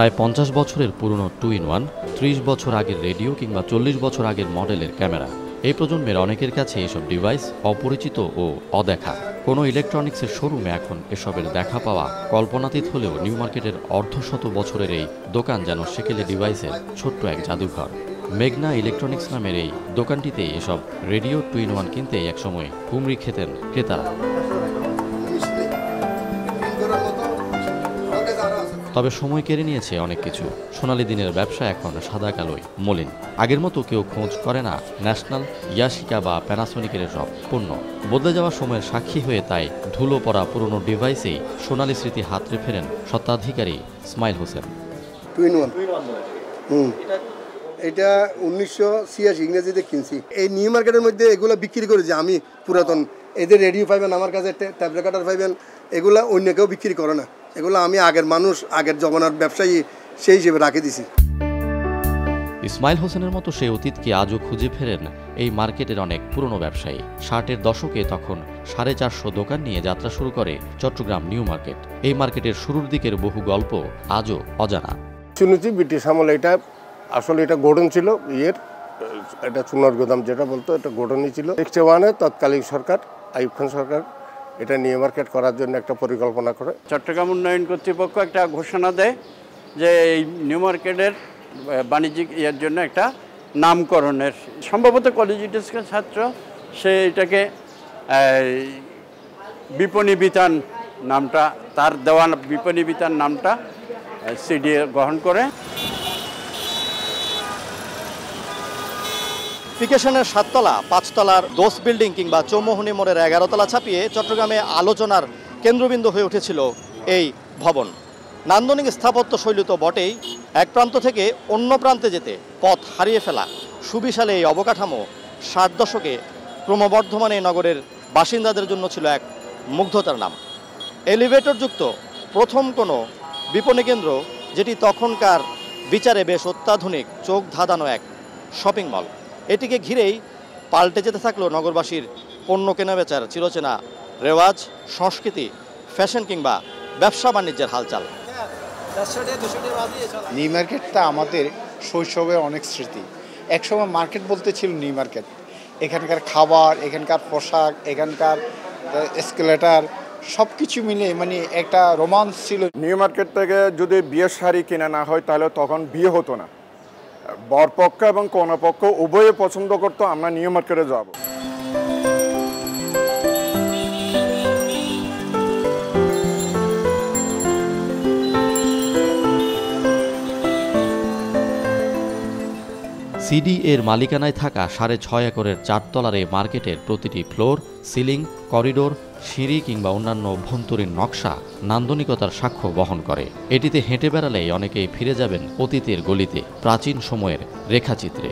প্রায় পঞ্চাশ বছরের পুরনো টু ইন ওয়ান, ত্রিশ বছর আগের রেডিও কিংবা চল্লিশ বছর আগের মডেলের ক্যামেরা। এই প্রজন্মের অনেকের কাছে এসব ডিভাইস অপরিচিত ও অদেখা। কোনো ইলেকট্রনিক্সের শোরুমে এখন এসবের দেখা পাওয়া কল্পনাতীত হলেও নিউ মার্কেটের অর্ধশত বছরের এই দোকান যেন সেকেলে ডিভাইসের ছোট্ট এক জাদুঘর। মেঘনা ইলেকট্রনিক্স নামের এই দোকানটিতে এসব রেডিও টু ইন ওয়ান কিনতে একসময় হুমড়ি খেতেন ক্রেতারা। তবে সময় কেড়ে নিয়েছে অনেক কিছু। সোনালি দিনের ব্যবসা এখন সাদা কালোই, মলিন। আগের মতো কেউ খোঁজ করে না ন্যাশনাল, ইয়াশিকা বা প্যানাসোনিকের সব পণ্য। বদলে যাওয়া সময়ের সাক্ষী হয়ে তাই ধুলো পড়া পুরনো ডিভাইসেই সোনালি স্মৃতি হাতড়ে ফেরেন স্বত্বাধিকারী Ismail Hossain. Two in one hmm. এটা উনিশশো ছিয়াশি ইংরেজিতে কিনছি। এই নিউ মার্কেটের মধ্যে এগুলো বিক্রি করেছি আমি পুরাতন। এদের রেডিও পাইবেন আমার কাছে ট্যাবলেট কাটার পাইবেন এগুলো অন্য কেউ বিক্রি করে না। এগুলো আমি আগের মানুষ আগের জমানার ব্যবসায়ী সেই হিসেবে রাখে দিছি। ইসমাইল হোসেনের মতো সেই অতীতকে আজও খুঁজে ফেরেন এই মার্কেটের অনেক পুরনো ব্যবসায়ী। ষাটের দশকে তখন সাড়ে চারশো দোকান নিয়ে যাত্রা শুরু করে চট্টগ্রাম নিউ মার্কেট। এই মার্কেটের শুরুর দিকের বহু গল্প আজও অজানা। শুনেছি ব্রিটিশ আমলে এটা আসলে এটা গোডন ছিল ইয়ের এটা চুনার গোদাম যেটা বলতো এটা গোডনই ছিল। সিক্সটি ওয়ানে তৎকালীন সরকার আইব খান সরকার এটা নিউ মার্কেট করার জন্য একটা পরিকল্পনা করে। চট্টগ্রাম উন্নয়ন কর্তৃপক্ষ একটা ঘোষণা দেয় যে এই নিউ মার্কেটের বাণিজ্যিক ইয়ের জন্য একটা নামকরণের। সম্ভবত কলেজ স্কুল ছাত্র, সে এটাকে বিপণী বিতান নামটা, তার দেওয়া বিপণী বিতান নামটা সিডিএ গ্রহণ করে। ফিকেশনের সাততলা, পাঁচতলার দোস বিল্ডিং কিংবা চৌমোহনী মোড়ের এগারোতলা ছাপিয়ে চট্টগ্রামে আলোচনার কেন্দ্রবিন্দু হয়ে উঠেছিল এই ভবন। নান্দনিক স্থাপত্য শৈলী তো বটেই, এক প্রান্ত থেকে অন্য প্রান্তে যেতে পথ হারিয়ে ফেলা। সুবিশালে এই অবকাঠামো ষাট দশকে ক্রমবর্ধমান নগরের বাসিন্দাদের জন্য ছিল এক মুগ্ধতার নাম। এলিভেটরযুক্ত প্রথম কোনো বিপণী কেন্দ্র, যেটি তখনকার বিচারে বেশ অত্যাধুনিক, চোখ ধাঁধানো এক শপিং মল। এটিকে ঘিরেই পাল্টে যেতে থাকল নগরবাসীর পণ্য কেনাবেচার চিরচেনা রেওয়াজ সংস্কৃতি ফ্যাশন কিংবা ব্যবসা বাণিজ্যের হালচাল। নিউ মার্কেটটা আমাদের শৈশবে অনেক স্মৃতি। একসময় মার্কেট বলতে ছিল নিউ মার্কেট। এখানকার খাবার এখানকার পোশাক এখানকার এসকেলেটার সব কিছু মিলে মানে একটা রোমান্স ছিল। নিউ মার্কেট থেকে যদি বিয়ের শাড়ি কিনে না হয় তাহলে তখন বিয়ে হতো না। বরপক্ষ এবং কোনপক্ষ উভয়ে পছন্দ করতো আমরা নিউ মার্কেটে যাব। সিডি এর মালিকানায় থাকা সাড়ে ছয় একরের চারতলার এই মার্কেটের প্রতিটি ফ্লোর, সিলিং, করিডোর, সিঁড়ি কিংবা অন্যান্য অভ্যন্তরীণ নকশা নান্দনিকতার সাক্ষ্য বহন করে। এটিতে হেঁটে বেড়ালেই অনেকেই ফিরে যাবেন অতীতের গলিতে, প্রাচীন সময়ের রেখাচিত্রে।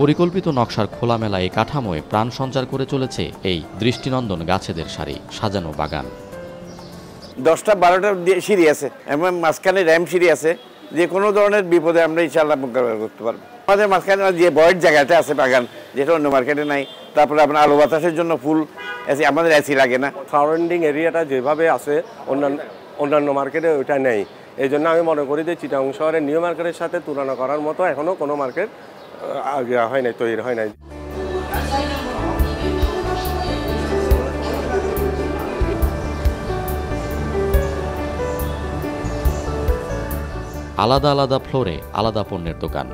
পরিকল্পিত নকশার খোলামেলা এই কাঠামোয় প্রাণ সঞ্চার করে চলেছে এই দৃষ্টিনন্দন গাছেদের সারি, সাজানো বাগান। দশটা, বারোটা সিঁড়ি আছে, এবং মাঝখানে র্যাম সিঁড়ি আছে। যে কোনো ধরনের বিপদে আমরা ইনশাল্লাহ মোকাবেলা করতে পারব। আমাদের মাঝখানে যে বয়ের জায়গাটা আছে বাগান, যেটা অন্য মার্কেটে নাই। তারপরে আপনার আলো বাতাসের জন্য ফুল, এসি, আমাদের এসি লাগে না। সারাউন্ডিং এরিয়াটা যেভাবে আছে, অন্যান্য অন্যান্য মার্কেটে ওইটা নেই। এই জন্য আমি মনে করি যে চিটাং শহরের নিউ মার্কেটের সাথে তুলনা করার মতো এখনও কোনো মার্কেট হয় নাই, তৈরি হয় নাই। আলাদা আলাদা ফ্লোরে আলাদা পণ্যের দোকান।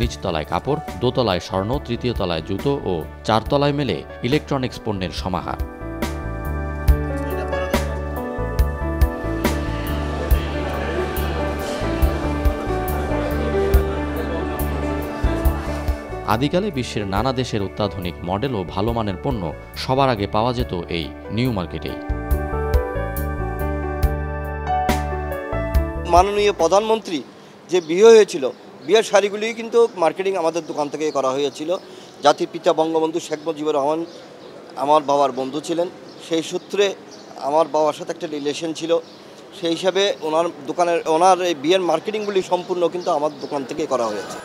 নিচতলায় কাপড়, দোতলায় স্বর্ণ তৃতীয় তলায় জুতো ও চারতলায় মেলে ইলেকট্রনিক্স পণ্যের সমাহার। আদিকালে বিশ্বের নানা দেশের অত্যাধুনিক মডেল ও ভালো মানের পণ্য সবার আগে পাওয়া যেত এই নিউ মার্কেটেই। মাননীয় প্রধানমন্ত্রী যে বিয়ে হয়েছিল, বিয়ের শাড়িগুলি কিন্তু মার্কেটিং আমাদের দোকান থেকে করা হয়েছিল। জাতির পিতা বঙ্গবন্ধু শেখ মুজিবুর রহমান আমার বাবার বন্ধু ছিলেন। সেই সূত্রে আমার বাবার সাথে একটা রিলেশন ছিল। সেই হিসাবে ওনার দোকানের, ওনার এই বিয়ের মার্কেটিংগুলি সম্পূর্ণ কিন্তু আমার দোকান থেকে করা হয়েছে।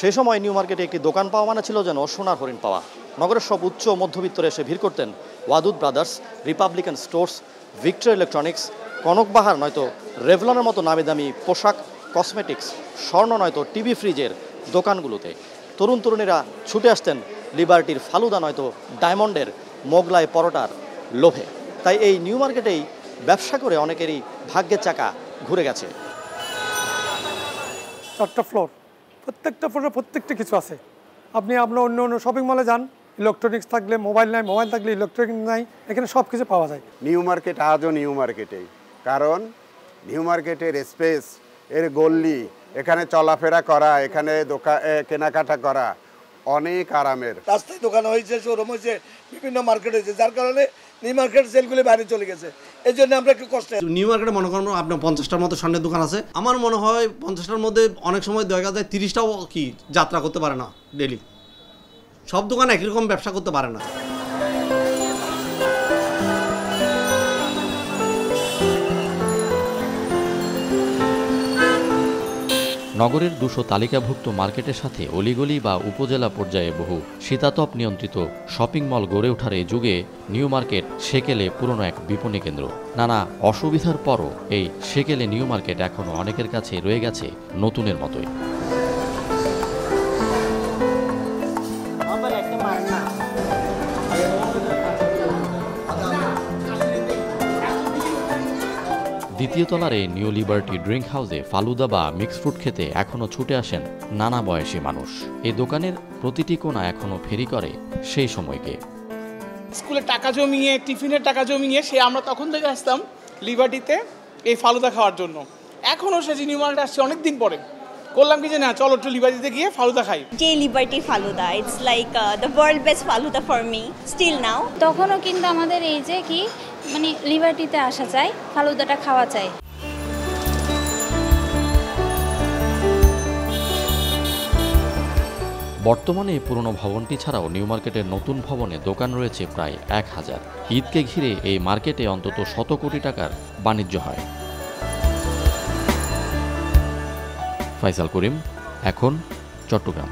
সেই সময় নিউ মার্কেটে একটি দোকান পাওয়া মানে ছিল যেন সোনার হরিণ পাওয়া। নগরের সব উচ্চ মধ্যবিত্তরা এসে ভিড় করতেন Wadud brothers, Republican stores, Victor electronics Kanakbahar নয়তো রেভলনের মতো নামি দামি পোশাক কসমেটিক্স স্বর্ণ নয়তো টিভি ফ্রিজের দোকানগুলোতে। তরুণ তরুণীরা ছুটে আসতেন লিবার্টির ফালুদা নয়তো ডায়মন্ডের মোগলাই পরোটার লোভে। তাই এই নিউ মার্কেটেই ব্যবসা করে অনেকেরই ভাগ্যের চাকা ঘুরে গেছে। চারটা ফ্লোর প্রত্যেকটা ফ্লোরে প্রত্যেকটা কিছু আছে। আপনি আপনার অন্য অন্য শপিং মলে যান ইলেকট্রনিক্স থাকলে মোবাইল নাই মোবাইল থাকলে ইলেকট্রনিক্স নাই এখানে সব কিছু পাওয়া যায়। নিউ মার্কেট আজও নিউ মার্কেটেই। কারণ নিউ মার্কেটের স্পেস এর গল্লি এখানে চলাফেরা করা এখানে দোকান কেনাকাটা করা অনেক আরামের। রাস্তায় দোকান হয়েছে শোরুম হয়েছে বিভিন্ন মার্কেট হয়েছে যার কারণে নিউ মার্কেট সেলগুলি বাইরে চলে গেছে। এই জন্য আমরা একটু কষ্টে নিউ মার্কেটে মনে করেন আপনার পঞ্চাশটার মতো স্বর্ণের দোকান আছে। আমার মনে হয় পঞ্চাশটার মধ্যে অনেক সময় দেখা যায় তিরিশটাও কি যাত্রা করতে পারে না ডেলি সব দোকান একই রকম ব্যবসা করতে পারে না। নগরের দুশো তালিকাভুক্ত মার্কেটের সাথে অলিগলি বা উপজেলা পর্যায়ে বহু শীতাতপ নিয়ন্ত্রিত শপিং মল গড়ে ওঠার এই যুগে নিউ মার্কেট সেকেলে পুরনো এক বিপণী কেন্দ্র। নানা অসুবিধার পরও এই সেকেলে নিউ মার্কেট এখনও অনেকের কাছে রয়ে গেছে নতুনের মতোই। দ্বিতীয় তলার এই নিউ লিবার্টি ড্রিঙ্ক হাউসে ফালুদা বা মিক্স ফ্রুট খেতে এখনও ছুটে আসেন নানা বয়সী মানুষ। এই দোকানের প্রতিটি কোণা এখনও ফেরি করে সেই সময়কে। স্কুলে টাকা জমিয়ে টিফিনের টাকা জমিয়ে সে আমরা তখন থেকে আসতাম লিবার্টিতে এই ফালুদা খাওয়ার জন্য। এখনও সে নিউ মার্কেট আসছে অনেক দিন পরে। করলাম কি যে না চলো একটু লিবার্টিতে গিয়ে ফালুদা খাই। যে Liberty Falooda it's like the world best falooda for me still now তখনও কিন্তু আমাদের এই যে কি মানে লিবার্টিতে আসা চাই, ফালুদাটা খাওয়া চাই। বর্তমানে পুরনো ভবনটি ছাড়াও নিউ মার্কেটের নতুন ভবনে দোকান রয়েছে প্রায় এক হাজার। ঈদকে ঘিরে এই মার্কেটে অন্তত শত কোটি টাকার বাণিজ্য হয়। ফাইসাল করিম, এখন চট্টগ্রাম।